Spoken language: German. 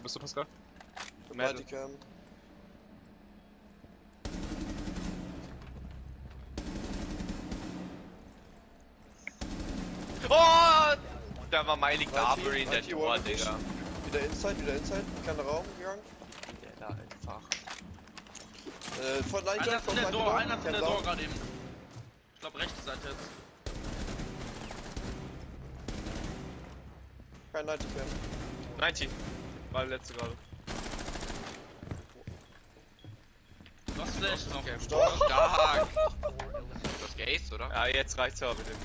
Wo bist du, Pascal? Mightycam. Oh! Da war Miley Carberry in der One Digga. Wieder Inside, wieder Inside. Kleiner Raum gegangen. Der da einfach. Äh, von Night Einer von der Door, einer von der. Door gerade eben. Ich glaube rechte Seite jetzt. Kein Nightycam. 90. War der letzte gerade. Was Flash noch? Okay, Stark. Das Gaze, oder? Ja, jetzt reicht's aber mit dem